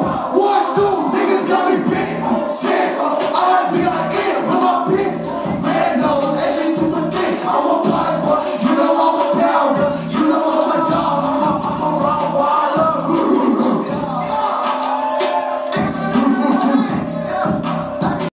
One.